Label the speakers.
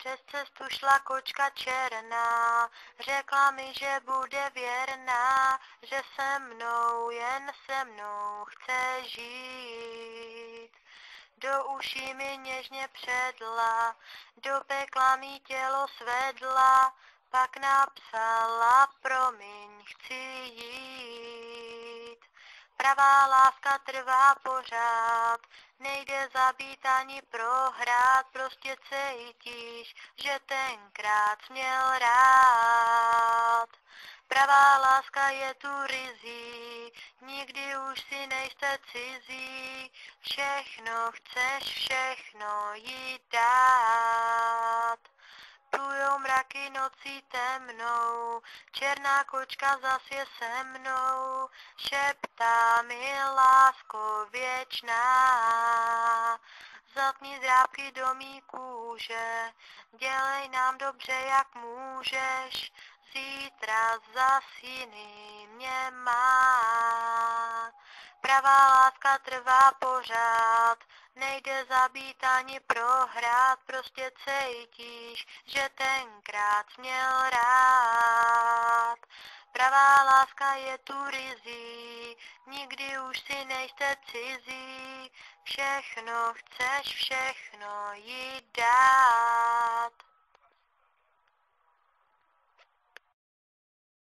Speaker 1: Přes cestu šla kočka černá, řekla mi, že bude věrná, že se mnou, jen se mnou chce žít. Do uší mi něžně předla, do pekla mi tělo svedla, pak napsala, promiň, chci jít. Pravá láska trvá pořád, zabít ani prohrát, prostě cítíš, že tenkrát měl rád. Pravá láska je tu rizí, nikdy už si nejste cizí, všechno chceš, všechno jí dát. Mraky nocí temnou, černá kočka zas je se mnou, šeptá mi lásko věčná. Zatní drápky do mý kůže, dělej nám dobře, jak můžeš, zítra zas jiný mě má. Láska trvá pořád, nejde zabít ani prohrát, prostě cítíš, že tenkrát měl rád. Pravá láska je tu rizí, nikdy už si nejste cizí, všechno chceš, všechno jí dát.